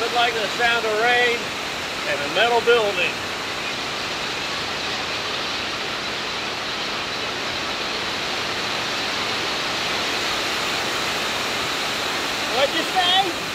nothing like the sound of rain and a metal building. What'd you say?